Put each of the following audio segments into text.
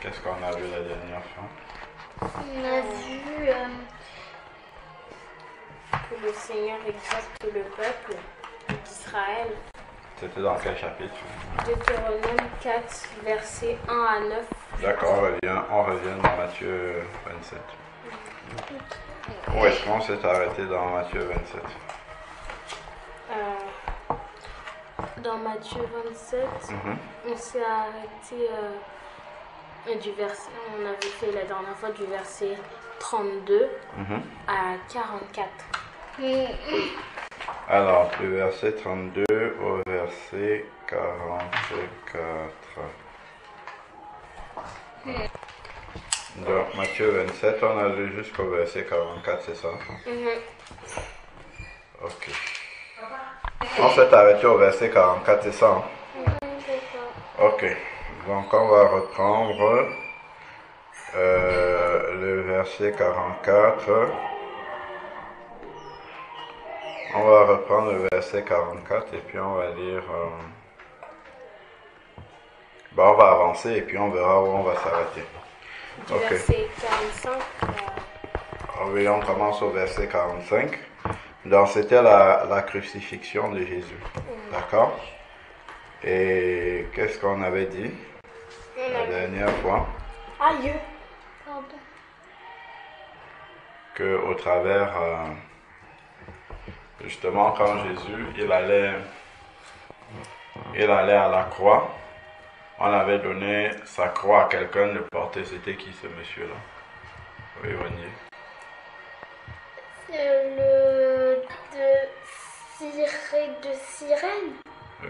Qu'est-ce qu'on a vu la dernière fois? On a vu euh, que le Seigneur exhorte le peuple d'Israël. C'était dans quel chapitre? Deutéronome 4, versets 1 à 9. D'accord, on revient, on revient dans Matthieu 27. Où est-ce qu'on s'est arrêté dans Matthieu 27 Euh, dans Matthieu 27, Mhm. on s'est arrêté euh, du verset, on avait fait la dernière fois du verset 32 Mhm. à 44. Alors, du verset 32 au verset 44. Donc, Matthieu 27, on a lu jusqu'au verset 44, c'est ça? Mhm. Ok. On s'est arrêté au verset 44, c'est ça? Ok. Donc, on va reprendre euh, le verset 44. On va reprendre le verset 44 et puis on va lire. euh, on va avancer et puis on verra où on va s'arrêter. Ok. verset 45 à Ah Oui, on commence au verset 45. Donc, c'était la, la crucifixion de Jésus. D'accord? Et qu'est-ce qu'on avait dit la dernière fois? Aïe Pardon. Que au travers, euh, justement, quand Jésus, il allait, il allait à la croix, on avait donné sa croix à quelqu'un de porter. C'était qui ce monsieur-là? Oui, Renier. C'est le de, de Sirène. Euh,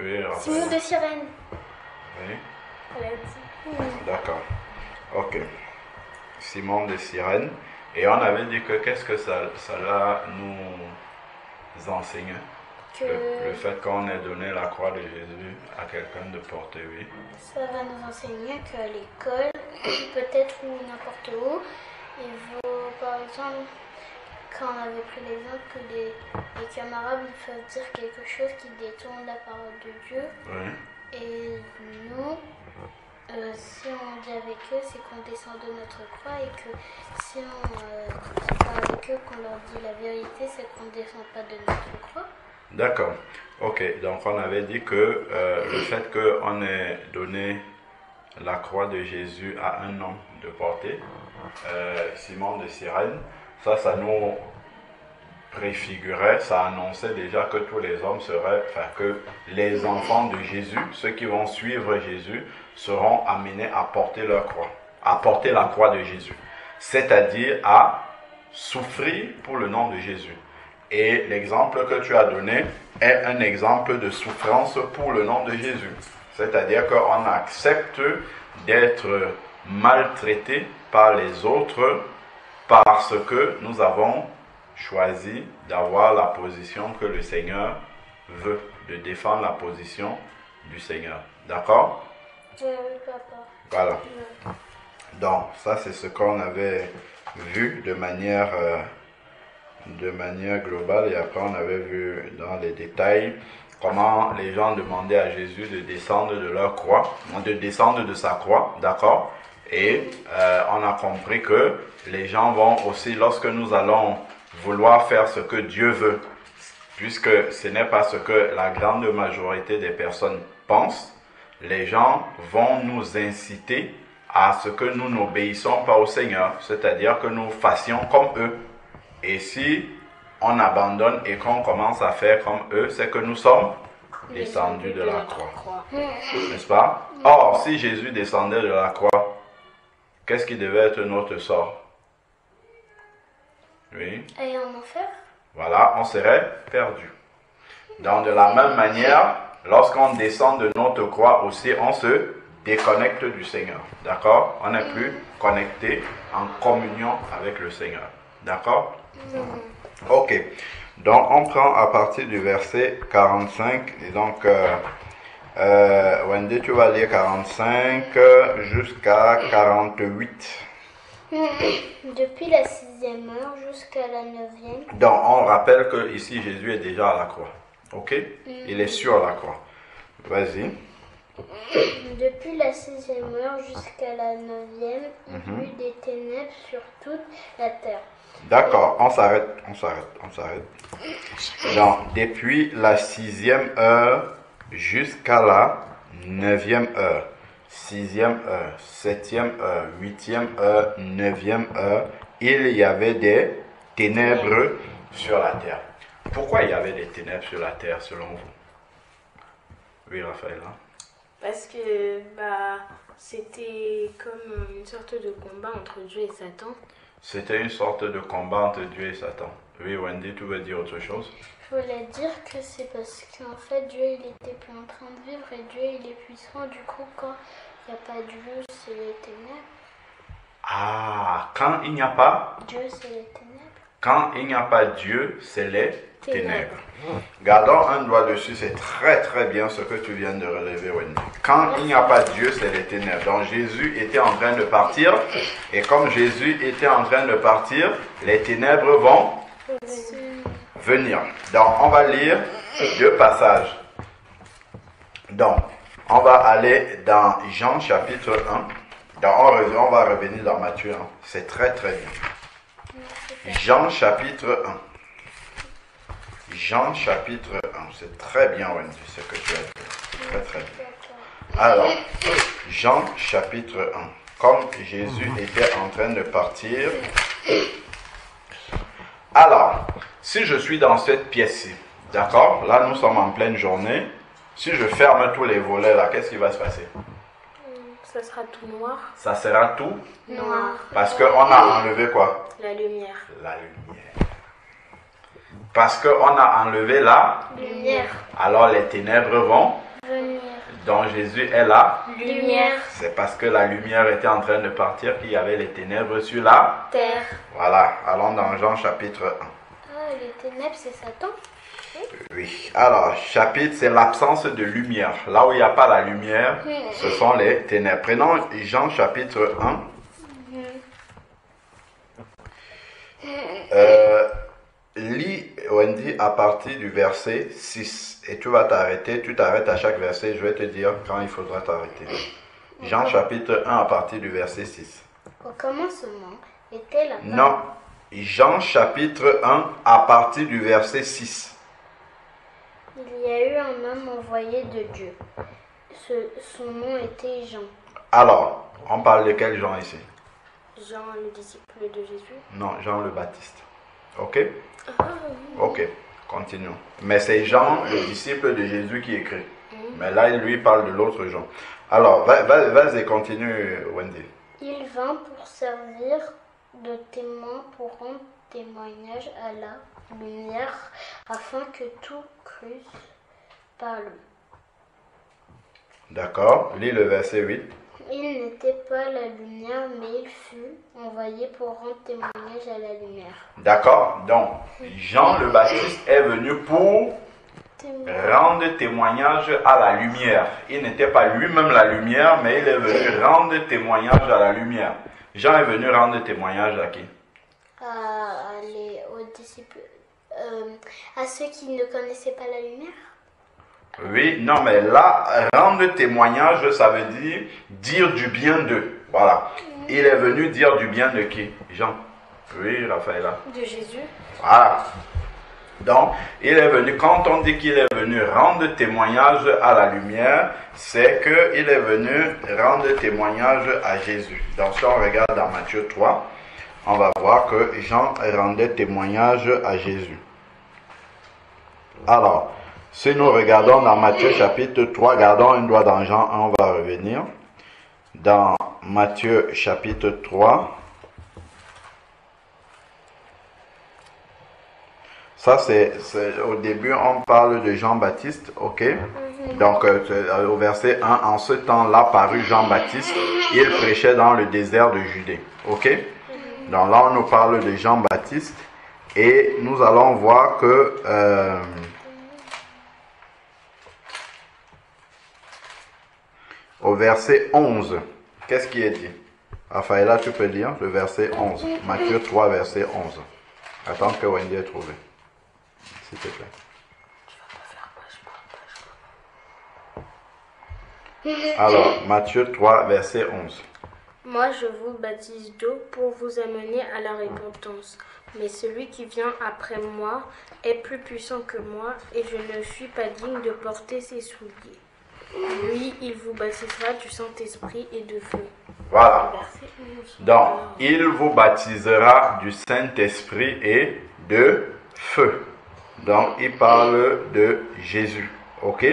Oui, Raphaël. Simon de Sirène. Oui. D'accord. Ok. Simon de Sirène. Et on avait dit que qu'est-ce que ça, cela nous enseigne Que le, le fait qu'on ait donné la croix de Jésus à quelqu'un de porter, oui. ça va nous enseigner qu'à l'école, peut-être ou n'importe où, il faut, par exemple, quand on avait pris l'exemple que les, les camarades nous peuvent dire quelque chose qui détourne la parole de Dieu, et nous, euh, si on dit avec eux, c'est qu'on descend de notre croix, et que si on euh, dit pas avec eux, qu'on leur dit la vérité, c'est qu'on ne descend pas de notre croix. D'accord. Ok. Donc on avait dit que euh, le fait qu'on ait donné la croix de Jésus à un homme de porter, euh, Simon de Sirène, ça, ça nous préfigurait, ça annonçait déjà que tous les hommes seraient, enfin que les enfants de Jésus, ceux qui vont suivre Jésus, seront amenés à porter leur croix, à porter la croix de Jésus, c'est-à-dire à souffrir pour le nom de Jésus. Et l'exemple que tu as donné est un exemple de souffrance pour le nom de Jésus. C'est-à-dire qu'on accepte d'être maltraité par les autres parce que nous avons choisi d'avoir la position que le Seigneur veut, de défendre la position du Seigneur. D'accord? Oui, papa. Voilà. Donc, ça, c'est ce qu'on avait vu de manière, euh, de manière globale. Et après, on avait vu dans les détails comment les gens demandaient à Jésus de descendre de leur croix, de descendre de sa croix, d'accord? Et euh, on a compris que les gens vont aussi, lorsque nous allons vouloir faire ce que Dieu veut, puisque ce n'est pas ce que la grande majorité des personnes pensent, les gens vont nous inciter à ce que nous n'obéissons pas au Seigneur, c'est-à-dire que nous fassions comme eux. Et si on abandonne et qu'on commence à faire comme eux, c'est que nous sommes descendus de la croix. N'est-ce pas? Or, si Jésus descendait de la croix, qu'est-ce qui devait être notre sort? Oui. Et en enfer? Voilà, on serait perdu. Donc, de la même manière, lorsqu'on descend de notre croix aussi, on se déconnecte du Seigneur. D'accord? On n'est plus connecté en communion avec le Seigneur. D'accord? Ok. Donc, on prend à partir du verset 45. Et donc, euh, euh, Wendy, tu vas lire 45 jusqu'à 48. Depuis la sixième heure jusqu'à la neuvième, Donc, on rappelle que ici Jésus est déjà à la croix. Ok? Il est sur la croix. Vas-y. Depuis la sixième heure jusqu'à la neuvième, il y Mhm. eut des ténèbres sur toute la terre. D'accord, on s'arrête, on s'arrête, on s'arrête. Donc, depuis la sixième heure jusqu'à la neuvième heure, sixième heure, septième heure, huitième heure, neuvième heure, il y avait des ténèbres sur la terre. Pourquoi il y avait des ténèbres sur la terre selon vous? Oui, Raphaël. hein? Parce que bah, c'était comme une sorte de combat entre Dieu et Satan. C'était une sorte de combat entre Dieu et Satan. Oui, Wendy, tu veux dire autre chose? Voulais dire que c'est parce qu'en fait Dieu il était plus en train de vivre et Dieu il est puissant. Du coup, quand il n'y a pas Dieu, c'est les ténèbres. Ah, quand il n'y a pas Dieu, c'est les ténèbres. Quand il n'y a pas Dieu, c'est les ténèbres. Ténèbres. Gardons un doigt dessus, c'est très très bien ce que tu viens de relever, Wendy. Quand il n'y a pas Dieu, c'est les ténèbres. Donc Jésus était en train de partir, et comme Jésus était en train de partir, les ténèbres vont Donc on va lire deux passages. Donc, on va aller dans Jean chapitre 1. Donc, on, va revenir dans Matthieu 1. C'est très très bien. Jean chapitre 1. Jean chapitre 1. C'est très bien, Wendy, ce que tu as dit. Très très bien. Alors, Jean chapitre 1. Comme Jésus était en train de partir. Alors, si je suis dans cette pièce-ci, d'accord? Là, nous sommes en pleine journée. Si je ferme tous les volets, là, qu'est-ce qui va se passer? Ça sera tout noir. Ça sera tout Noir. parce qu'on a enlevé quoi? La lumière. La lumière. Parce qu'on a enlevé la, Lumière. alors les ténèbres vont. Venir. Donc Jésus est là. Lumière. C'est parce que la lumière était en train de partir qu'il y avait les ténèbres sur la. Terre. Voilà, allons dans Jean chapitre 1. Les ténèbres, c'est Satan. Oui. Alors, chapitre, c'est l'absence de lumière. Là où il n'y a pas la lumière, ce sont les ténèbres. Prenons Jean chapitre 1. Euh, lis, Wendy, à partir du verset 6. Et tu vas t'arrêter. Tu t'arrêtes à chaque verset. Je vais te dire quand il faudra t'arrêter. Jean chapitre 1 à partir du verset 6. Au commencement était la parole. Non. Jean chapitre 1 à partir du verset 6. Il y a eu un homme envoyé de Dieu. Ce- son nom était Jean. Alors, on parle de quel Jean ici? Jean, le disciple de Jésus. Non, Jean le Baptiste. Ok? Ok, continuons. Mais c'est Jean, le disciple de Jésus, qui écrit. Mais là, il lui parle de l'autre Jean. Alors, va- va- vas-y, continue, Wendy. Il vint pour servir de témoin pour rendre témoignage à la lumière afin que tout crusse par lui. D'accord Lis le verset 8. Il n'était pas la lumière, mais il fut envoyé pour rendre témoignage à la lumière. D'accord Donc, Jean le Baptiste est venu pour rendre témoignage à la lumière. Il n'était pas lui-même la lumière, mais il est venu rendre témoignage à la lumière. Jean est venu rendre témoignage à qui à, les- aux disciples, euh, à ceux qui ne connaissaient pas la lumière? Oui, non, mais là, rendre témoignage, ça veut dire dire du bien d'eux. Voilà. Il est venu dire du bien de qui? Jean. Oui, Raphaël. De Jésus. Voilà. Donc, il est venu, quand on dit qu'il est venu rendre témoignage à la lumière, c'est qu'il est venu rendre témoignage à Jésus. Donc, si on regarde dans Matthieu 3, on va voir que Jean rendait témoignage à Jésus. Alors, si nous regardons dans Matthieu chapitre 3, gardons un doigt dans Jean 1, on va revenir. Dans Matthieu chapitre 3, Ça, c'est au début, on parle de Jean-Baptiste, ok? Donc, euh, euh, au verset 1, en ce temps-là parut Jean-Baptiste, il prêchait dans le désert de Judée, ok? Donc là, on nous parle de Jean-Baptiste, et nous allons voir que... euh, au verset 11, qu'est-ce qui est dit? Raphaëla, tu peux lire le verset 11. Matthieu 3, verset 11. Attends que Wendy ait trouvé s'il te plaît. Alors, Matthieu 3, verset 11. Moi, je vous baptise d'eau pour vous amener à la repentance. Mais celui qui vient après moi est plus puissant que moi, et je ne suis pas digne de porter ses souliers. Lui, il vous baptisera du Saint-Esprit et de feu. Voilà. Verset 11. Donc, il vous baptisera du Saint-Esprit et de feu. Donc, il parle de Jésus. OK?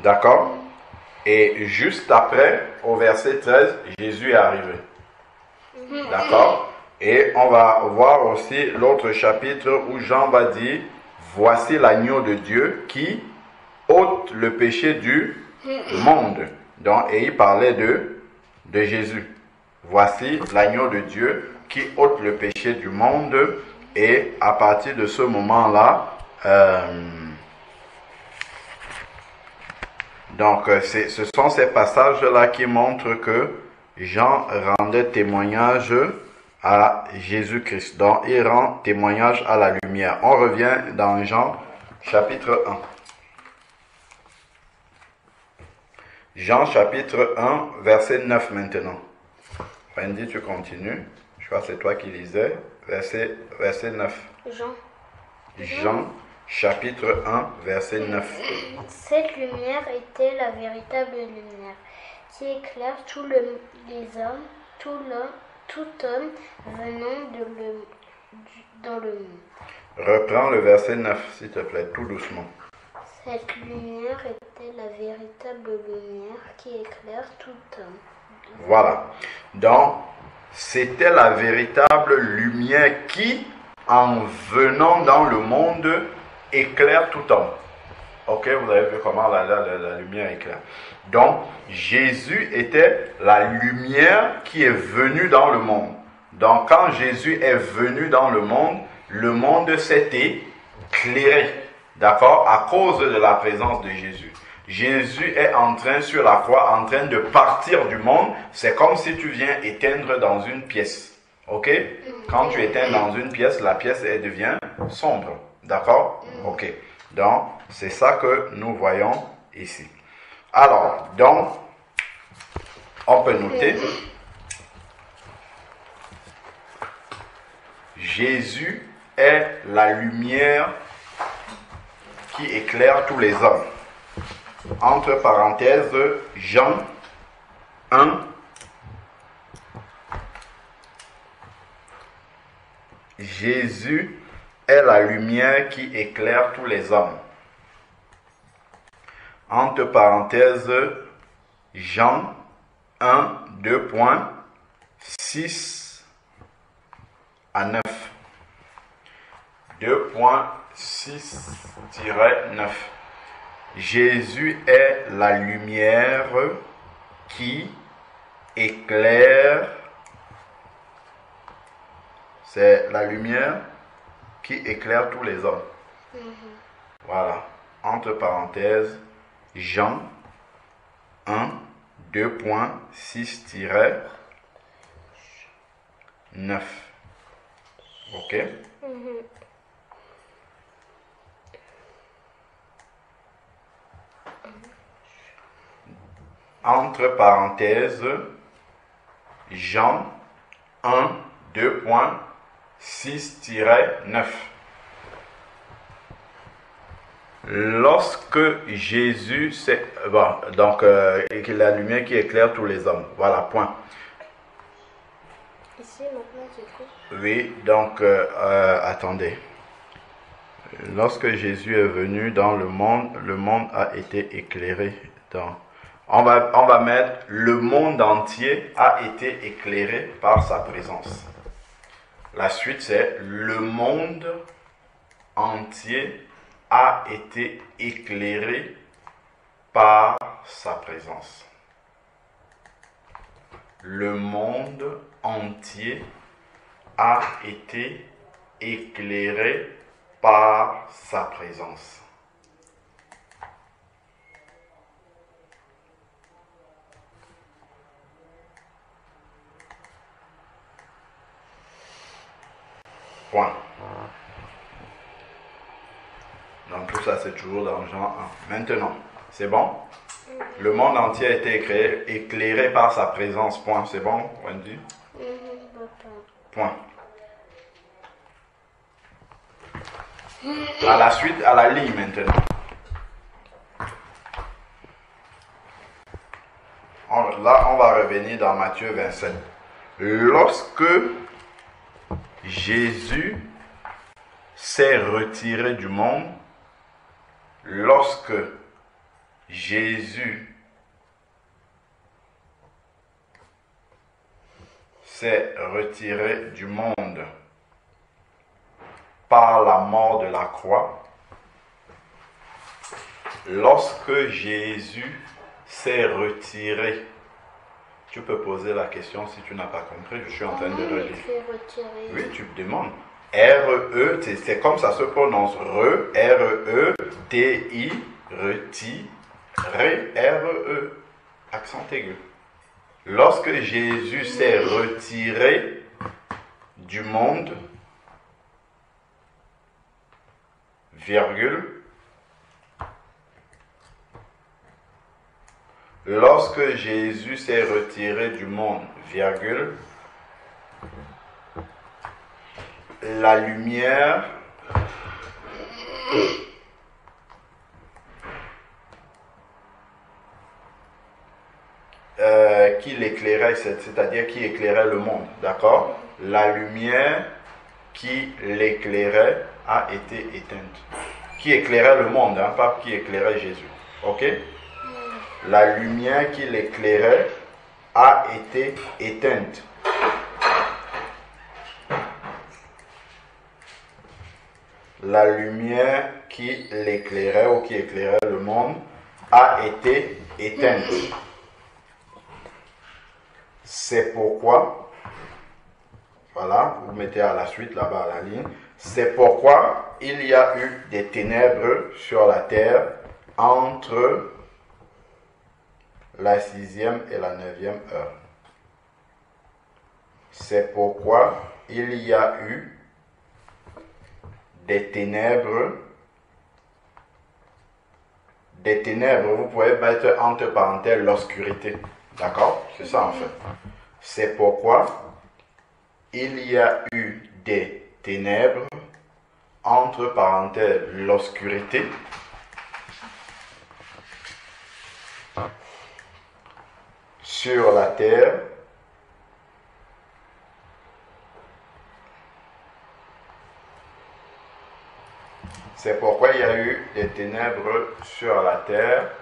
D'accord? Et juste après, au verset 13, Jésus est arrivé. D'accord? Et on va voir aussi l'autre chapitre où Jean va dire, voici l'agneau de Dieu qui ôte le péché du monde. Donc, et il parlait de, de Jésus. Voici l'agneau de Dieu qui ôte le péché du monde. Et à partir de ce moment-là, euh, donc euh, ce sont ces passages-là qui montrent que Jean rendait témoignage à Jésus-Christ. Donc il rend témoignage à la lumière. On revient dans Jean chapitre 1. Jean chapitre 1, verset 9 maintenant. Randy, tu continues. Je crois que c'est toi qui lisais. Verset, verset 9. Jean. Jean chapitre 1, verset 9. Cette lumière était la véritable lumière qui éclaire tous le- les hommes, tout, l'homme, tout homme venant de le- du- dans le monde. Reprends le verset 9, s'il te plaît, tout doucement. Cette lumière était la véritable lumière qui éclaire tout homme. Voilà. Donc, c'était la véritable lumière qui, en venant dans le monde, éclaire tout homme. Ok, vous avez vu comment la, lumière éclaire. Donc, Jésus était la lumière qui est venue dans le monde. Donc, quand Jésus est venu dans le monde, le monde s'est éclairé. D'accord? À cause de la présence de Jésus. Jésus est en train sur la croix, en train de partir du monde. C'est comme si tu viens éteindre dans une pièce. Ok? Quand tu éteins dans une pièce, la pièce devient sombre. D'accord? Ok. Donc, c'est ça que nous voyons ici. Alors, donc, on peut noter. Jésus est la lumière qui éclaire tous les hommes. Entre parenthèses, Jean 1. Jésus est la lumière qui éclaire tous les hommes. Entre parenthèses, Jean 1, 2 points, 6 à 9. 2.6-9. Jésus est la lumière qui éclaire. C'est la lumière qui éclaire tous les hommes. Voilà. Entre parenthèses, Jean 1, 2.6-9. Ok? Entre parenthèses, Jean 1, 2.6-9. Lorsque Jésus, c'est bon, donc euh, la lumière qui éclaire tous les hommes. Voilà, point. Ici, maintenant, quoi Oui, donc euh, euh, attendez. Lorsque Jésus est venu dans le monde, le monde a été éclairé. Dans... On, va, mettre le monde entier a été éclairé par sa présence. La suite c'est le monde entier a été éclairé par sa présence. Le monde entier a été éclairé par sa présence. Point. Donc tout ça c'est toujours dans Jean 1. Maintenant, c'est bon? Le monde entier a été éclairé, par sa présence. Point. C'est bon, Wendy? Point. À la suite, à la ligne maintenant. Là, on va revenir dans Matthieu 27. Lorsque Jésus s'est retiré du monde, lorsque Jésus s'est retiré du monde par la mort de la croix, lorsque Jésus s'est retiré, tu peux poser la question si tu n'as pas compris, je suis en train de Comment le dire. Oui, tu me demandes. R-E, c'est- comme ça se prononce. Re, R-E-T-I, reti, ré, R-E, accent aigu. Lorsque Jésus s'est retiré du monde, virgule, lorsque Jésus s'est retiré du monde, virgule, la lumière euh, qui l'éclairait, c'est- c'est-à-dire qui éclairait le monde, d'accord? La lumière qui l'éclairait a été éteinte. Qui éclairait le monde, hein, pas qui éclairait Jésus. Ok? La lumière qui l'éclairait a été éteinte. la lumière qui l'éclairait ou qui éclairait le monde a été éteinte. C'est pourquoi, voilà, vous mettez à la suite là-bas la ligne, c'est pourquoi il y a eu des ténèbres sur la terre entre la sixième et la neuvième heure. C'est pourquoi il y a eu des ténèbres. Des ténèbres, vous pouvez mettre entre parenthèses l'obscurité. D'accord? C'est ça en fait. C'est pourquoi il y a eu des ténèbres, entre parenthèses l'obscurité. Sur la terre C'est pourquoi il y a eu des ténèbres sur la terre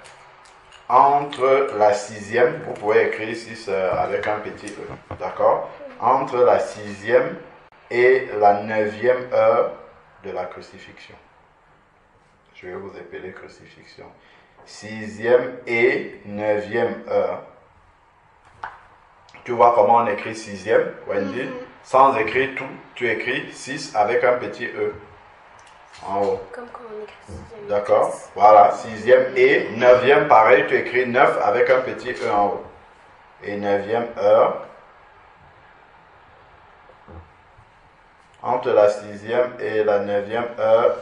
entre la sixième, vous pouvez écrire ici avec un petit e, d'accord? Entre la sixième et la neuvième heure de la crucifixion. Je vais vous appeler crucifixion. Sixième et neuvième heure. Tu vois comment on écrit sixième, Wendy Sans écrire tout, tu écris 6 avec un petit e en haut. Comme quand on écrit sixième. D'accord Voilà, sixième et neuvième, pareil, tu écris 9 avec un petit E en haut. Et neuvième heure, entre la sixième et la neuvième heure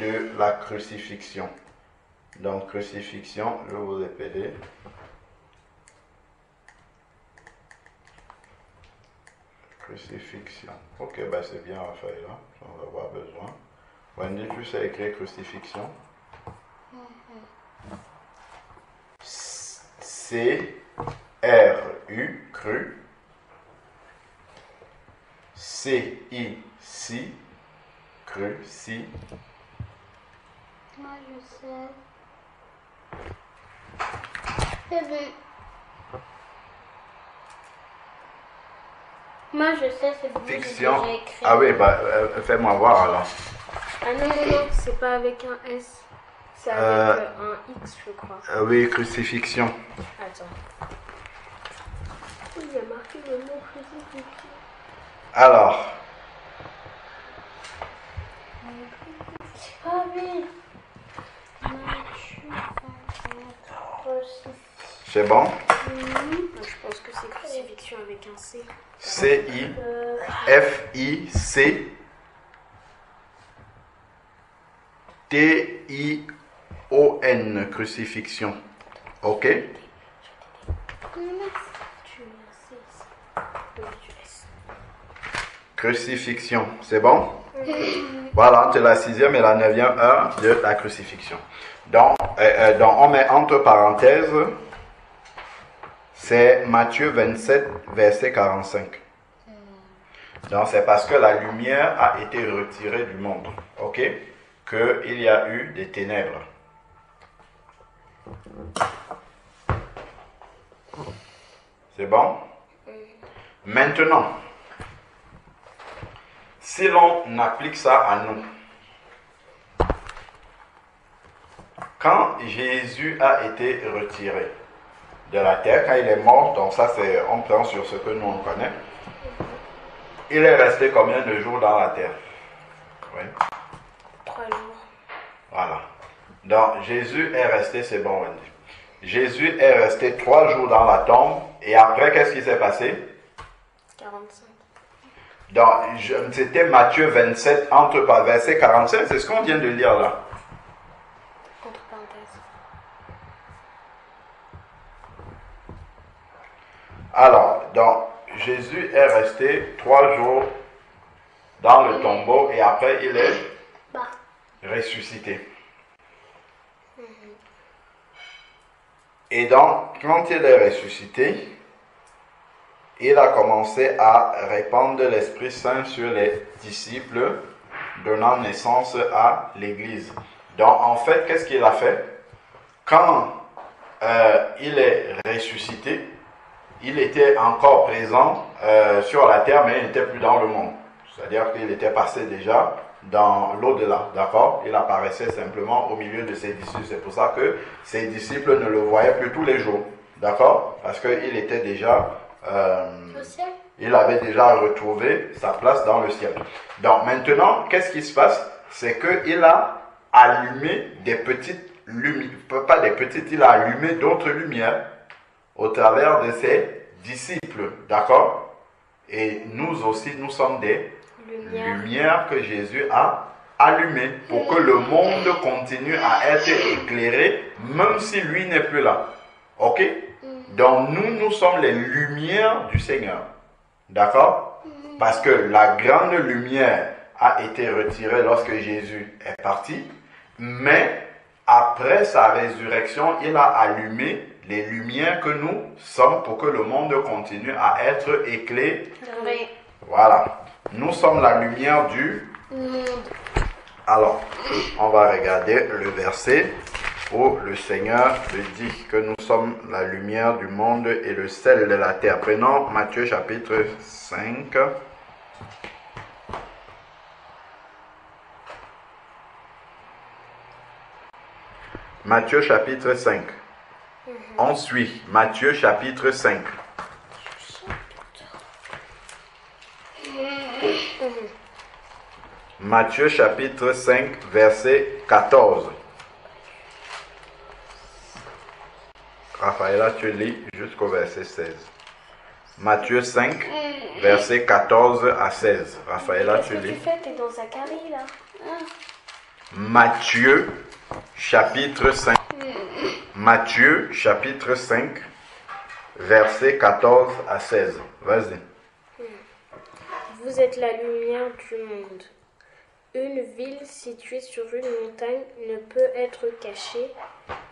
de la crucifixion. Donc, crucifixion, je vous appeler. Crucifixion. Ok, ben c'est bien Raphaël, hein? on va avoir besoin. Wendy, tu sais écrire crucifixion? C-R-U, cru. C-I-C, cru, si. Moi, je sais. C'est bon. Moi, je sais, c'est j'ai Fiction. déjà écrit. Ah oui, bah, euh, fais-moi voir alors. Ah non, non, non, c'est pas avec un S. C'est avec Euh. euh, un X, je crois. Euh, oui, crucifixion. Attends. Il y a marqué le mot crucifixion. Alors, Ah oui. Mathieu 24, crucifix. c'est bon? Que c'est crucifixion avec un C. C-I-F-I-C. T-I-O-N, crucifixion. Ok? Crucifixion, c'est bon? Voilà, entre la sixième et la neuvième heure de la crucifixion. Donc, euh, euh, donc on met entre parenthèses, c'est Matthieu 27, verset 45. Donc c'est parce que la lumière a été retirée du monde, ok, qu'il y a eu des ténèbres. C'est bon? Maintenant, si l'on applique ça à nous, quand Jésus a été retiré de la terre, quand il est mort, donc ça c'est, on prend sur ce que nous on connaît, il est resté combien de jours dans la terre? Oui. Trois jours. Voilà. Donc Jésus est resté, c'est bon, Wendy. Jésus est resté trois jours dans la tombe et après, qu'est-ce qui s'est passé? 45. Donc, c'était Matthieu 27, entre verset 45, c'est ce qu'on vient de lire là. Entre parenthèses. Alors, donc, Jésus est resté trois jours dans le tombeau et après il est Bah. ressuscité. Et donc, quand il est ressuscité, il a commencé à répandre l'Esprit Saint sur les disciples, donnant naissance à l'Église. Donc, en fait, qu'est-ce qu'il a fait? Quand euh, il est ressuscité, il était encore présent euh, sur la terre, mais il n'était plus dans le monde. C'est-à-dire qu'il était passé déjà dans l'au-delà, d'accord? Il apparaissait simplement au milieu de ses disciples. C'est pour ça que ses disciples ne le voyaient plus tous les jours, d'accord? Parce qu'il était déjà... Euh, il avait déjà retrouvé sa place dans le ciel. Donc maintenant, qu'est-ce qui se passe? C'est qu'il a allumé des petites lumières, pas des petites, il a allumé d'autres lumières au travers de ses disciples, d'accord? Et nous aussi, nous sommes des lumières que Jésus a allumées pour que le monde continue à être éclairé, même si lui n'est plus là. Ok? Mm. Donc nous, nous sommes les lumières du Seigneur. D'accord? Mm. Parce que la grande lumière a été retirée lorsque Jésus est parti, mais après sa résurrection, il a allumé les lumières que nous sommes pour que le monde continue à être éclairé. Voilà. Nous sommes la lumière du monde. Alors, on va regarder le verset où le Seigneur le dit que nous sommes la lumière du monde et le sel de la terre. Prenons Matthieu chapitre 5. Matthieu chapitre 5. Ensuite, Matthieu chapitre 5. Matthieu chapitre 5, verset 14. Raphaël, tu lis jusqu'au verset 16. Matthieu 5, verset 14 à 16. Raphaël, tu lis. dans Zacharie, là. Matthieu chapitre 5. Matthieu chapitre 5, verset 14 à 16. Vas-y. Vous êtes la lumière du monde. Une ville située sur une montagne ne peut être cachée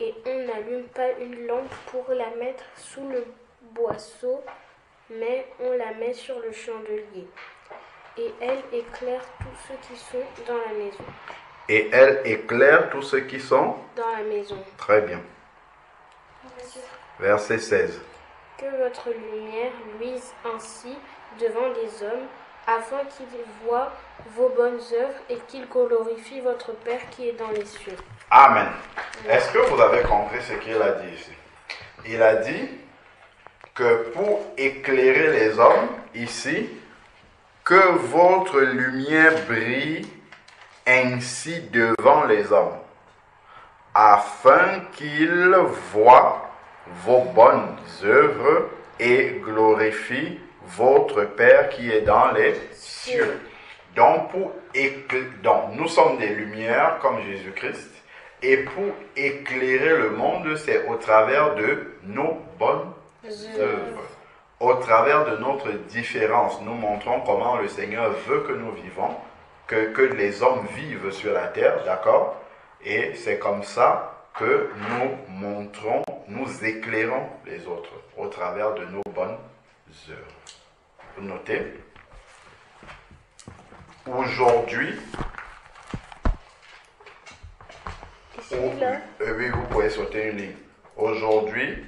et on n'allume pas une lampe pour la mettre sous le boisseau, mais on la met sur le chandelier. Et elle éclaire tous ceux qui sont dans la maison. Et elle éclaire tous ceux qui sont dans la maison. Très bien. Verset 16. Que votre lumière luise ainsi devant les hommes, afin qu'ils voient vos bonnes œuvres et qu'ils glorifient votre Père qui est dans les cieux. Amen. Est-ce que vous avez compris ce qu'il a dit ici? Il a dit que pour éclairer les hommes ici, que votre lumière brille ainsi devant les hommes, afin qu'ils voient vos bonnes œuvres et glorifient votre Père qui est dans les cieux. Donc, nous sommes des lumières comme Jésus-Christ Et pour éclairer le monde, c'est au travers de nos bonnes œuvres. Au travers de notre différence, nous montrons comment le Seigneur veut que nous vivons, que, que les hommes vivent sur la terre, d'accord? Et c'est comme ça que nous montrons, nous éclairons les autres au travers de nos bonnes œuvres. Vous notez? Aujourd'hui, Oh, euh, oui, vous pouvez sauter une ligne. Aujourd'hui,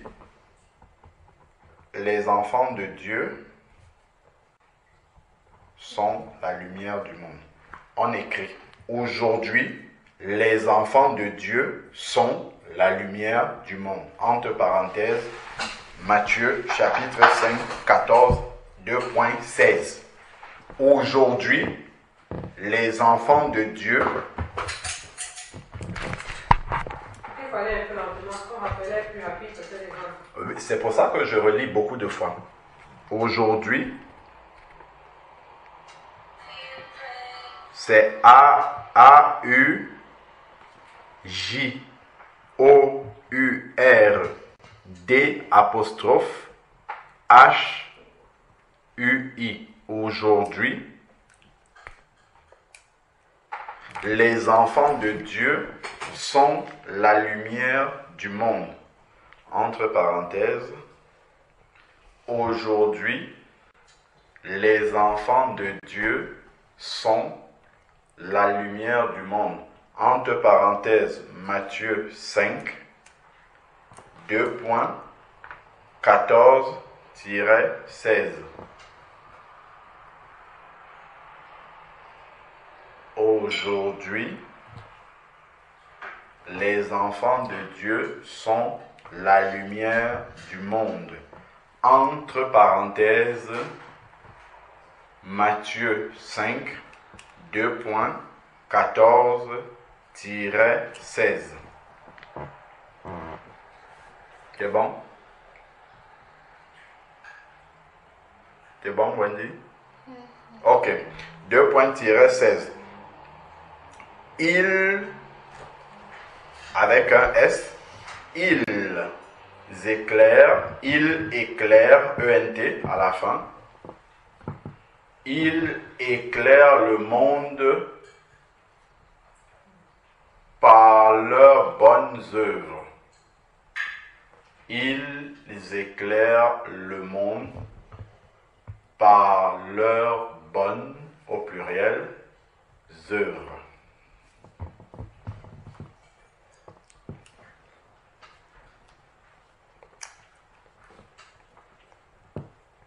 les enfants de Dieu sont la lumière du monde. On écrit, aujourd'hui, les enfants de Dieu sont la lumière du monde. Entre parenthèses, Matthieu chapitre 5, 14, 2.16. Aujourd'hui, les enfants de Dieu C'est pour ça que je relis beaucoup de fois. Aujourd'hui, c'est A A U J O U R D apostrophe H U I. Aujourd'hui, les enfants de Dieu sont la lumière du monde entre parenthèses, aujourd'hui, les enfants de Dieu sont la lumière du monde. Entre parenthèses, Matthieu 5, 2 points, 14-16. Aujourd'hui, les enfants de Dieu sont la lumière du monde. Entre parenthèses, Matthieu 5, 2 points, 14, 16. C'est bon? C'est bon, Wendy? Ok. 2 points, 16. Il avec un S, ils éclairent, il éclaire, ENT à la fin. Il éclaire le monde par leurs bonnes œuvres. Ils éclairent le monde par leurs bonnes, au pluriel, œuvres.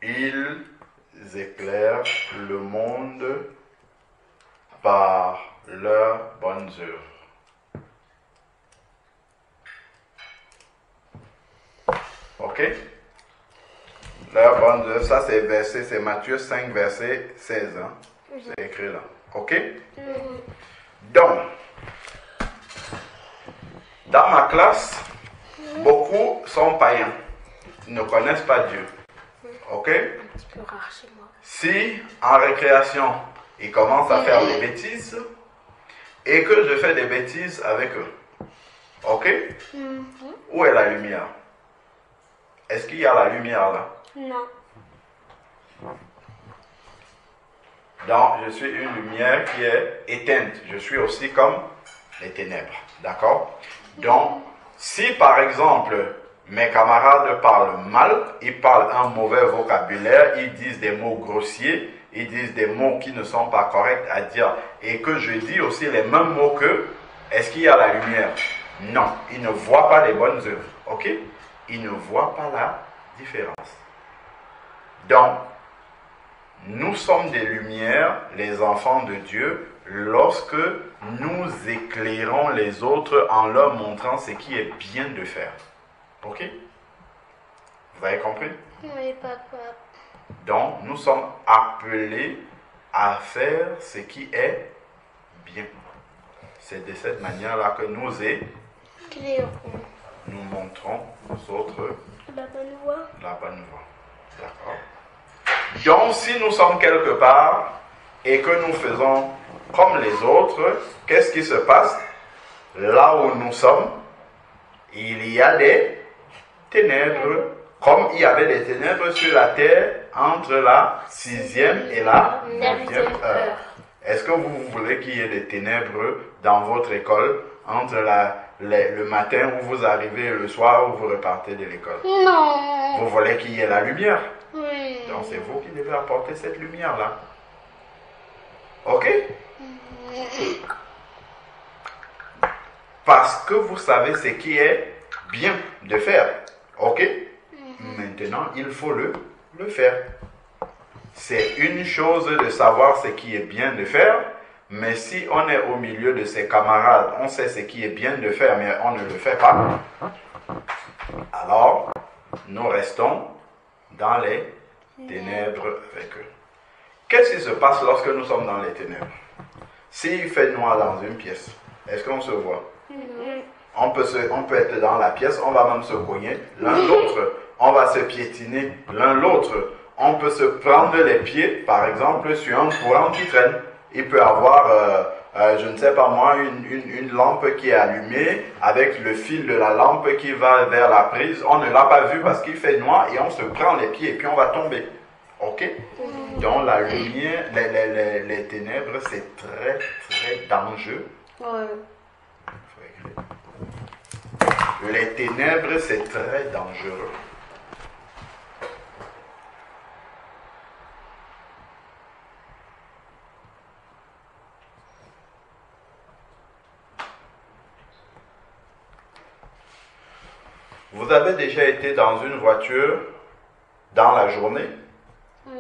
Ils éclairent le monde par leurs bonnes œuvres. Ok? Leurs bonnes œuvres, ça c'est verset, c'est Matthieu 5, verset 16. hein? C'est écrit là. Ok? Donc, dans ma classe, beaucoup sont païens. Ne connaissent pas Dieu. Ok? Petit peu rare chez moi. Si en récréation, ils commencent à faire des bêtises et que je fais des bêtises avec eux, ok? Où est la lumière? Est-ce qu'il y a la lumière là? Non. Donc, je suis une lumière qui est éteinte. Je suis aussi comme les ténèbres. D'accord? Donc, si par exemple, mes camarades parlent mal, ils parlent un mauvais vocabulaire, ils disent des mots grossiers, ils disent des mots qui ne sont pas corrects à dire, et que je dis aussi les mêmes mots qu'eux, est-ce qu'il y a la lumière? Non, ils ne voient pas les bonnes œuvres. Ok? Ils ne voient pas la différence. Donc, nous sommes des lumières, les enfants de Dieu, lorsque nous éclairons les autres en leur montrant ce qui est bien de faire. Ok Vous avez compris? Oui, papa. Donc, nous sommes appelés à faire ce qui est bien. C'est de cette manière-là que nous nous montrons aux autres La bonne voix. la bonne voie. D'accord Donc, si nous sommes quelque part et que nous faisons comme les autres, qu'est-ce qui se passe? Là où nous sommes, il y a des ténèbres, comme il y avait des ténèbres sur la terre entre la sixième et la neuvième heure. Est-ce que vous voulez qu'il y ait des ténèbres dans votre école entre la, le, le matin où vous arrivez et le soir où vous repartez de l'école? Non. Vous voulez qu'il y ait la lumière? Oui. Donc c'est vous qui devez apporter cette lumière-là. Ok? Parce que vous savez ce qui est bien de faire. Ok. Maintenant, il faut le, le faire. C'est une chose de savoir ce qui est bien de faire, mais si on est au milieu de ses camarades, on sait ce qui est bien de faire, mais on ne le fait pas, alors nous restons dans les ténèbres avec eux. Qu'est-ce qui se passe lorsque nous sommes dans les ténèbres? S'il fait noir dans une pièce, est-ce qu'on se voit? On peut, se, on peut être dans la pièce, on va même se cogner l'un l'autre, on va se piétiner l'un l'autre, on peut se prendre les pieds, par exemple, sur un courant qui traîne. Il peut avoir, euh, euh, je ne sais pas moi, une, une, une, lampe qui est allumée avec le fil de la lampe qui va vers la prise. On ne l'a pas vu parce qu'il fait noir et on se prend les pieds et puis on va tomber. Ok? Donc la lumière, les, les, les, les ténèbres, c'est très très dangereux. Ouais. Les ténèbres, c'est très dangereux. Vous avez déjà été dans une voiture dans la journée?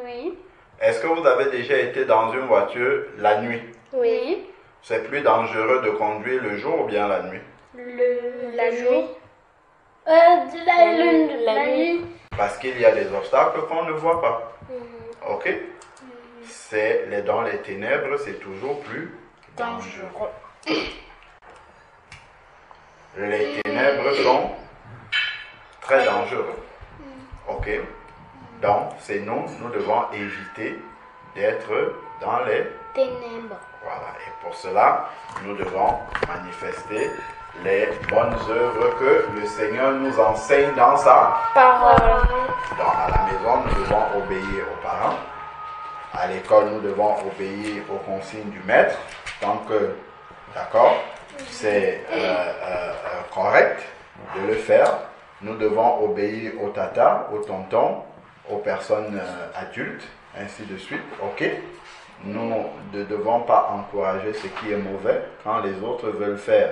Oui. Est-ce que vous avez déjà été dans une voiture la nuit? Oui. C'est plus dangereux de conduire le jour ou bien la nuit? Le, La nuit. nuit. Euh, de la, lune, la nuit. Parce qu'il y a des obstacles qu'on ne voit pas. Ok C'est les, dans les ténèbres, c'est toujours plus dangereux. Les ténèbres sont très dangereux. Ok Donc, c'est nous, nous devons éviter d'être dans les Ténèbres. Voilà. Et pour cela, nous devons manifester les bonnes œuvres que le Seigneur nous enseigne dans sa Parole. dans, à la maison, nous devons obéir aux parents. À l'école, nous devons obéir aux consignes du maître. Tant que, d'accord, c'est euh, euh, euh, correct de le faire. Nous devons obéir aux tatas, aux tontons, aux personnes euh, adultes, ainsi de suite. Ok? Nous ne devons pas encourager ce qui est mauvais quand les autres veulent faire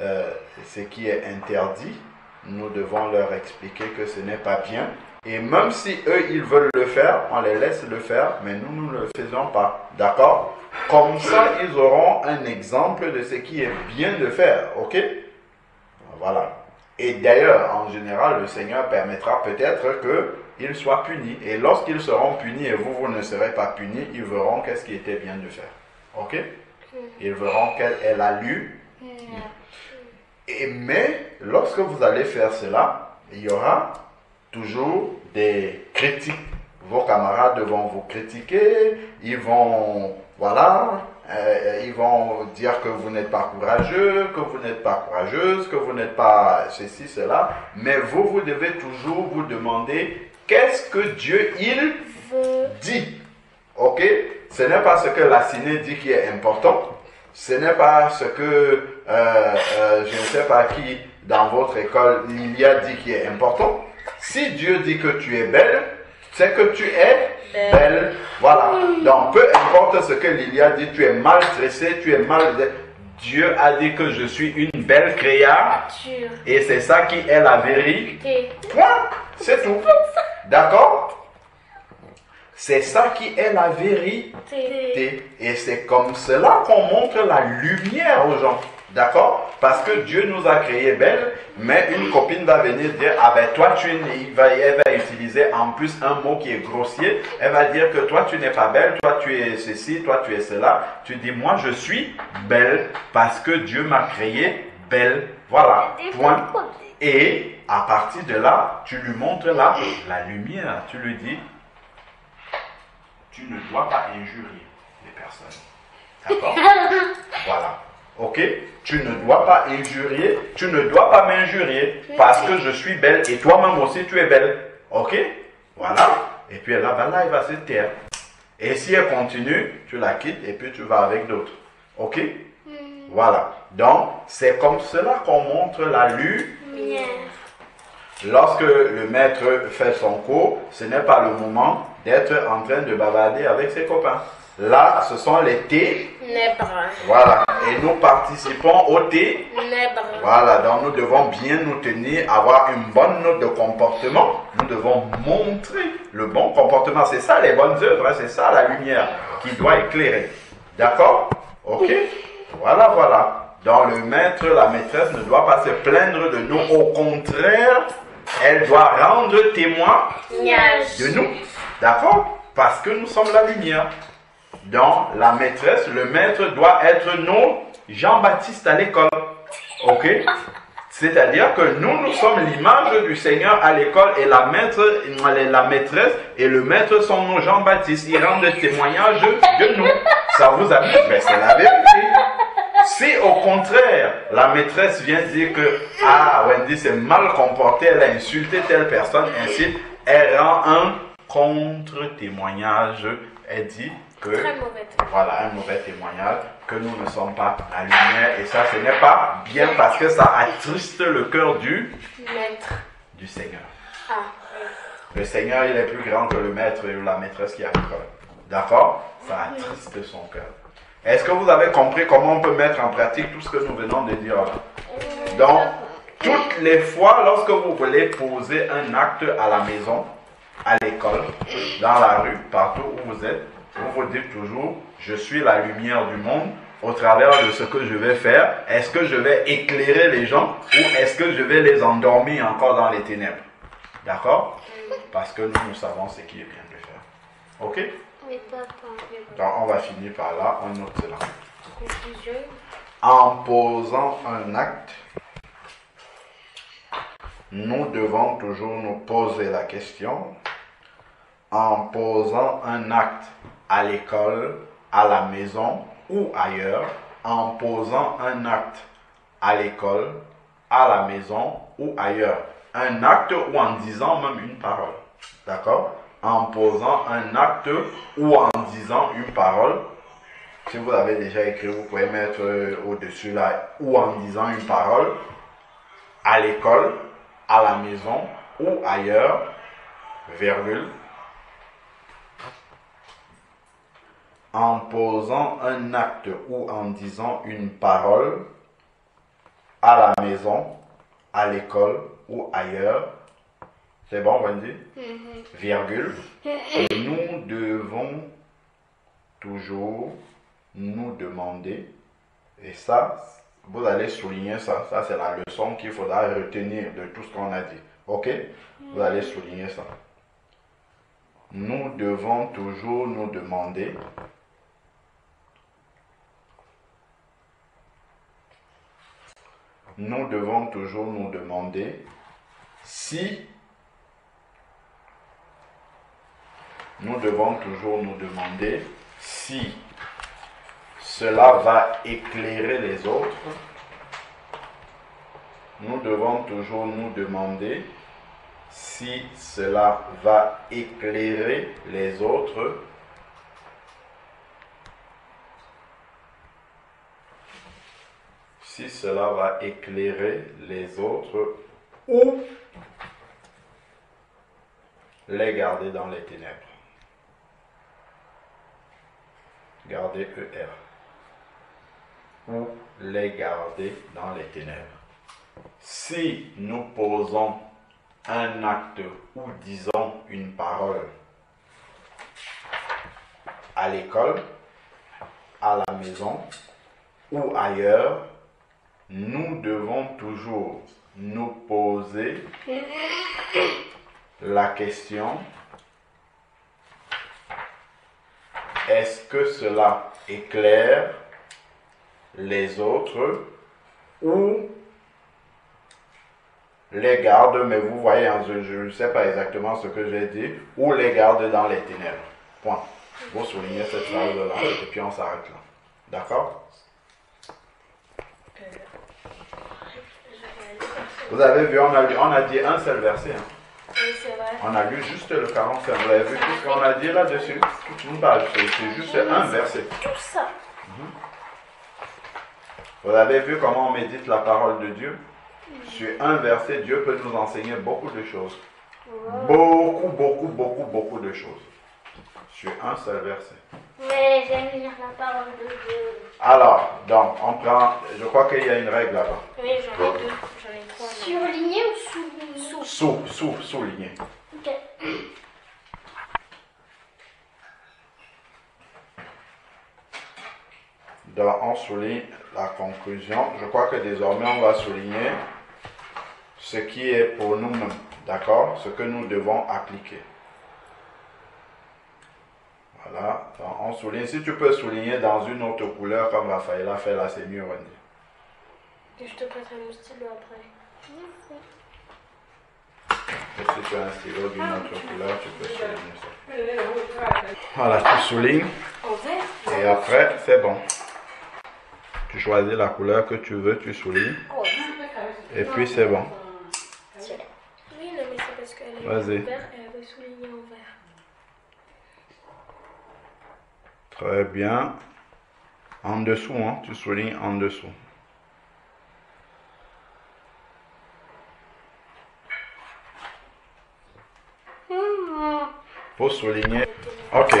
euh, ce qui est interdit nous devons leur expliquer que ce n'est pas bien. Et même si eux, ils veulent le faire, on les laisse le faire, mais nous, nous ne le faisons pas. D'accord? Comme ça, ils auront un exemple de ce qui est bien de faire. OK? Voilà. Et d'ailleurs, en général, le Seigneur permettra peut-être qu'ils soient punis. Et lorsqu'ils seront punis et vous, vous ne serez pas punis, ils verront qu'est-ce qui était bien de faire. OK? Ils verront quelle la lutte et, mais lorsque vous allez faire cela, il y aura toujours des critiques. Vos camarades vont vous critiquer, ils vont, voilà, euh, ils vont dire que vous n'êtes pas courageux, que vous n'êtes pas courageuse, que vous n'êtes pas ceci, cela. Mais vous, vous devez toujours vous demander qu'est-ce que Dieu, il dit? Ok? Ce n'est pas ce que la ciné dit qui est important. Ce n'est pas ce que, je ne sais pas qui, dans votre école, Lilia dit qui est important. Si Dieu dit que tu es belle, c'est que tu es belle. belle. Voilà. Donc, peu importe ce que Lilia dit, tu es mal stressé, tu es mal... Dieu a dit que je suis une belle créature. Et c'est ça qui est la vérité. Point. C'est tout. D'accord? C'est ça qui est la vérité. Et c'est comme cela qu'on montre la lumière aux gens. D'accord? Parce que Dieu nous a créé belles, mais une copine va venir dire, ah ben toi, tu il va, elle va utiliser en plus un mot qui est grossier. Elle va dire que toi, tu n'es pas belle, toi, tu es ceci, toi, tu es cela. Tu dis, moi, je suis belle parce que Dieu m'a créé belle. Voilà, point. Et à partir de là, tu lui montres la, la lumière. Tu lui dis, tu ne dois pas injurier les personnes. D'accord? Voilà. Ok? Tu ne dois pas injurier, tu ne dois pas m'injurier parce que je suis belle et toi-même aussi tu es belle. Ok? Voilà. Et puis là, ben là, il va se taire. Et si elle continue, tu la quittes et puis tu vas avec d'autres. Ok? Voilà. Donc, c'est comme cela qu'on montre la lumière. Lorsque le maître fait son cours, ce n'est pas le moment d'être en train de bavarder avec ses copains. Là, ce sont les Voilà. Et nous participons au ténèbres. Voilà. Donc, nous devons bien nous tenir, avoir une bonne note de comportement. Nous devons montrer le bon comportement. C'est ça les bonnes œuvres. Hein. C'est ça la lumière qui doit éclairer. D'accord? Ok? Voilà, voilà. Donc, le maître, la maîtresse ne doit pas se plaindre de nous. Au contraire, elle doit rendre témoin de nous. D'accord? Parce que nous sommes la lumière. Donc, la maîtresse, le maître doit être nous, Jean-Baptiste à l'école. Ok? C'est-à-dire que nous, nous sommes l'image du Seigneur à l'école et la, maître, la maîtresse et le maître sont nos Jean-Baptiste. Ils rendent témoignage de nous. Ça vous amuse? Mais c'est la vérité. Si au contraire, la maîtresse vient dire que Ah, Wendy s'est mal comportée, elle a insulté telle personne, ainsi, elle rend un contre-témoignage. Elle dit que voilà un mauvais témoignage, que nous ne sommes pas la lumière et ça ce n'est pas bien parce que ça attriste le cœur du maître. du Seigneur. Ah, le Seigneur il est plus grand que le maître et la maîtresse qui a l'école. D'accord? Ça attriste son cœur. Est-ce que vous avez compris comment on peut mettre en pratique tout ce que nous venons de dire là? Donc, toutes les fois lorsque vous voulez poser un acte à la maison, à l'école, dans la rue, partout où vous êtes, vous vous dites toujours, je suis la lumière du monde. Au travers de ce que je vais faire. Est-ce que je vais éclairer les gens ou est-ce que je vais les endormir encore dans les ténèbres? D'accord? Parce que nous, nous savons ce qui est bien de faire. Ok? Donc on va finir par là, on note cela. En posant un acte, nous devons toujours nous poser la question, en posant un acte à l'école, à la maison ou ailleurs, en posant un acte à l'école, à la maison ou ailleurs. Un acte ou en disant même une parole. D'accord? En posant un acte ou en disant une parole. Si vous avez déjà écrit, vous pouvez mettre au-dessus là, ou en disant une parole, à l'école, à la maison ou ailleurs, virgule, en posant un acte ou en disant une parole à la maison, à l'école ou ailleurs. C'est bon, Wendy? Virgule. Nous devons toujours nous demander, et ça, vous allez souligner ça, ça c'est la leçon qu'il faudra retenir de tout ce qu'on a dit. Ok? Vous allez souligner ça. Nous devons toujours nous demander nous devons toujours nous demander si nous devons toujours nous demander si cela va éclairer les autres. Nous devons toujours nous demander si cela va éclairer les autres si cela va éclairer les autres ou les garder dans les ténèbres. Garder ER. Ou les garder dans les ténèbres. Si nous posons un acte ou disons une parole à l'école, à la maison ou ailleurs, nous devons toujours nous poser la question, est-ce que cela éclaire les autres ou les garde, mais vous voyez, hein, je ne sais pas exactement ce que j'ai dit, ou les garde dans les ténèbres. Point. Vous soulignez cette phrase-là et puis on s'arrête là. D'accord? Vous avez vu, on a, on a dit un seul verset. hein. Oui, c'est vrai. On a lu juste le 45. Vous avez vu tout ce qu'on a dit là-dessus? Toute une page. C'est c'est juste un verset. Tout ça. Vous avez vu comment on médite la parole de Dieu? Sur un verset, Dieu peut nous enseigner beaucoup de choses. Beaucoup, beaucoup, beaucoup, beaucoup de choses. Sur un seul verset. Mais j'aime lire la parole de Dieu. Alors, donc, on prend. Je crois qu'il y a une règle là-bas. Oui, j'en ai deux. J'en ai trois. même. Surligné ou souligné Sous, sous, souligné. Ok. Donc, on souligne la conclusion. Je crois que désormais, on va souligner ce qui est pour nous-mêmes. D'accord? Ce que nous devons appliquer. Voilà. On souligne. Si tu peux souligner dans une autre couleur comme Raphaël a fait là, c'est mieux, Wendy. Et je te prêterai mon stylo après. Et si tu as un stylo d'une autre couleur, tu peux souligner ça. Voilà, tu soulignes. Et après, c'est bon. Tu choisis la couleur que tu veux, tu soulignes. Et puis, c'est bon. Oui, non, mais c'est parce qu'elle Vas-y. avait vert et elle avait souligné en vert. Très bien. En dessous, hein, tu soulignes en dessous. Pour souligner. Ok.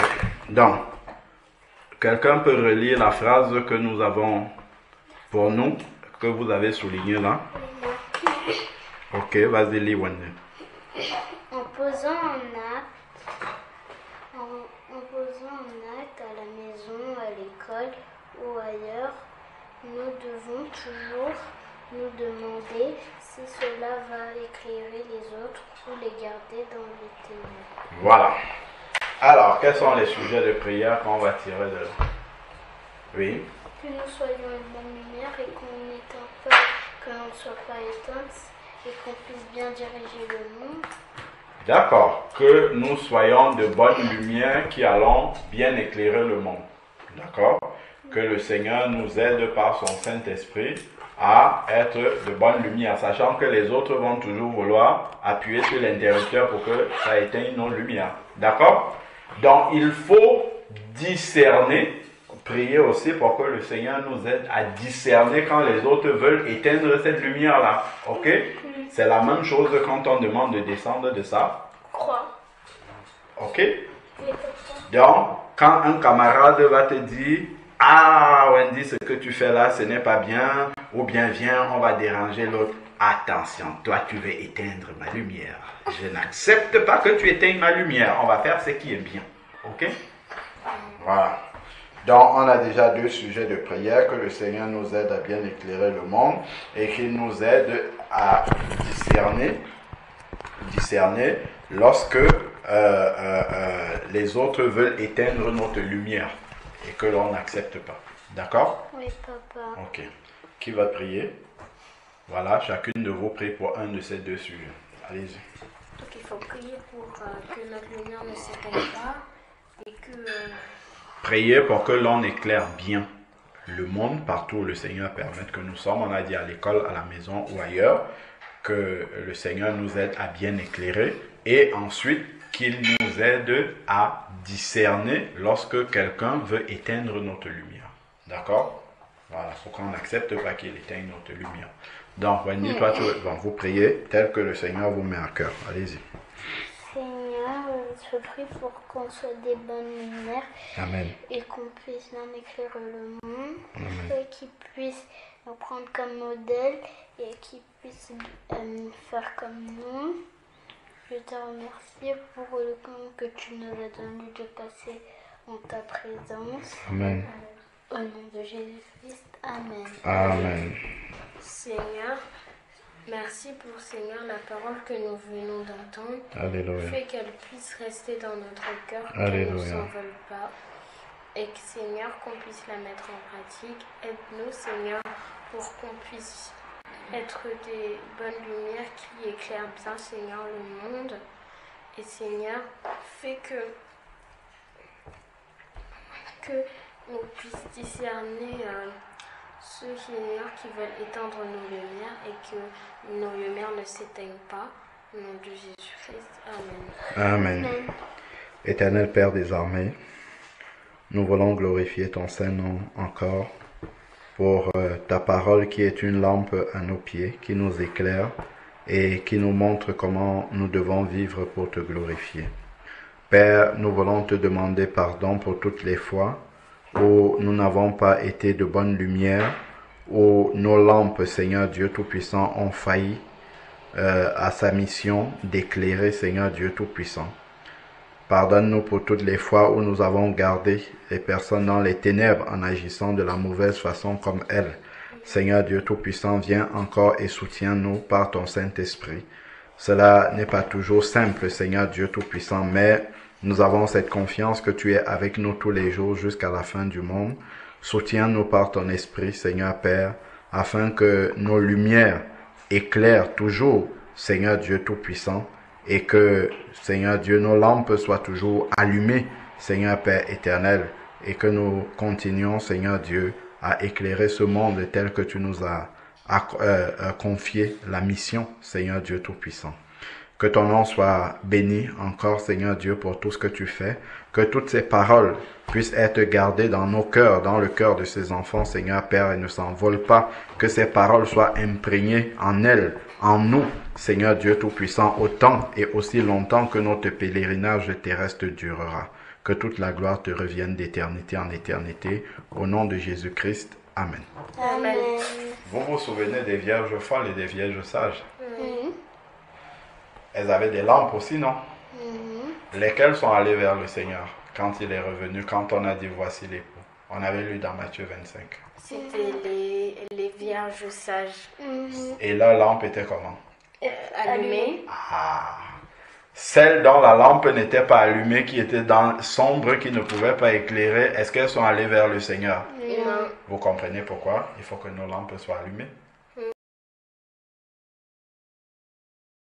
Donc, quelqu'un peut relire la phrase que nous avons pour nous, que vous avez souligné là? Ok, vas-y, lis Wendy. En posant un acte, en, en posant un acte à la maison, à l'école ou ailleurs, nous devons toujours nous demander si cela va éclairer les autres ou les garder dans les ténèbres. Voilà. Alors, quels sont les sujets de prière qu'on va tirer de là? Oui. Que nous soyons une bonne lumière et qu'on n'éteint pas, que l'on ne soit pas éteinte et qu'on puisse bien diriger le monde. D'accord. Que nous soyons de bonnes lumières qui allons bien éclairer le monde. D'accord? Que le Seigneur nous aide par son Saint-Esprit à être de bonnes lumières, sachant que les autres vont toujours vouloir appuyer sur l'interrupteur pour que ça éteigne nos lumières. D'accord? Donc il faut discerner, prier aussi pour que le Seigneur nous aide à discerner quand les autres veulent éteindre cette lumière-là. Ok? C'est la même chose quand on demande de descendre de ça. Croix. Ok? Donc, quand un camarade va te dire Ah, Wendy, ce que tu fais là, ce n'est pas bien, ou bien viens, on va déranger l'autre. Attention, toi, tu veux éteindre ma lumière. Je n'accepte pas que tu éteignes ma lumière. On va faire ce qui est bien. Ok? Voilà. Donc, on a déjà deux sujets de prière, que le Seigneur nous aide à bien éclairer le monde et qu'il nous aide à discerner discerner lorsque euh, euh, euh, les autres veulent éteindre notre lumière et que l'on n'accepte pas. D'accord Oui, papa. Ok. Qui va prier Voilà, chacune de vous prie pour un de ces deux sujets. Allez-y. Donc il faut prier pour euh, que notre lumière ne s'éteigne pas et que euh, Priez pour que l'on éclaire bien le monde partout où le Seigneur permette que nous sommes. On a dit à l'école, à la maison ou ailleurs que le Seigneur nous aide à bien éclairer et ensuite qu'il nous aide à discerner lorsque quelqu'un veut éteindre notre lumière. D'accord? Voilà, pour qu'on n'accepte pas qu'il éteigne notre lumière. Donc, Wendy, toi, tu, bon, vous priez tel que le Seigneur vous met à cœur. Allez-y. Seigneur, je prie pour qu'on soit des bonnes lumières Amen. et qu'on puisse bien éclairer le monde, Amen. et qu'ils puissent nous prendre comme modèle et qu'ils puissent euh, faire comme nous. Je te remercie pour le temps que tu nous as donné de passer en ta présence. Amen. Au nom de Jésus-Christ, Amen. Amen. Seigneur, merci pour Seigneur la parole que nous venons d'entendre. Alléluia. Fais qu'elle puisse rester dans notre cœur, qu'elle ne s'envole pas. Et que Seigneur, qu'on puisse la mettre en pratique. Aide-nous, Seigneur, pour qu'on puisse être des bonnes lumières qui éclairent bien, Seigneur, le monde. Et Seigneur, fais que, que on puisse discerner euh, Ceux, Seigneur, qui veulent éteindre nos lumières et que nos lumières ne s'éteignent pas. Au nom de Jésus-Christ. Amen. Amen. Éternel Père des armées, nous voulons glorifier ton Saint-Nom encore pour euh, ta parole qui est une lampe à nos pieds, qui nous éclaire et qui nous montre comment nous devons vivre pour te glorifier. Père, nous voulons te demander pardon pour toutes les fois où nous n'avons pas été de bonne lumière, où nos lampes, Seigneur Dieu Tout-Puissant, ont failli euh, à sa mission d'éclairer, Seigneur Dieu Tout-Puissant. Pardonne-nous pour toutes les fois où nous avons gardé les personnes dans les ténèbres en agissant de la mauvaise façon comme elles. Seigneur Dieu Tout-Puissant, viens encore et soutiens-nous par ton Saint-Esprit. Cela n'est pas toujours simple, Seigneur Dieu Tout-Puissant, mais nous avons cette confiance que tu es avec nous tous les jours jusqu'à la fin du monde. Soutiens-nous par ton Esprit, Seigneur Père, afin que nos lumières éclairent toujours, Seigneur Dieu Tout-Puissant, et que, Seigneur Dieu, nos lampes soient toujours allumées, Seigneur Père éternel, et que nous continuons, Seigneur Dieu, à éclairer ce monde tel que tu nous as euh, euh, confié la mission, Seigneur Dieu Tout-Puissant. Que ton nom soit béni encore, Seigneur Dieu, pour tout ce que tu fais. Que toutes ces paroles puissent être gardées dans nos cœurs, dans le cœur de ces enfants, Seigneur Père, et ne s'envolent pas. Que ces paroles soient imprégnées en elles, en nous, Seigneur Dieu Tout-Puissant, autant et aussi longtemps que notre pèlerinage terrestre durera. Que toute la gloire te revienne d'éternité en éternité. Au nom de Jésus-Christ. Amen. Amen. Vous vous souvenez des vierges folles et des vierges sages? Elles avaient des lampes aussi, non? Mhm. Lesquelles sont allées vers le Seigneur quand il est revenu, quand on a dit voici l'époux On avait lu dans Matthieu 25. C'était les, les vierges sages Mhm. Et leur lampe était comment? Euh, allumées. Ah Celles dont la lampe n'était pas allumée, qui étaient dans sombre, qui ne pouvaient pas éclairer, est-ce qu'elles sont allées vers le Seigneur? Non. Vous comprenez pourquoi? Il faut que nos lampes soient allumées.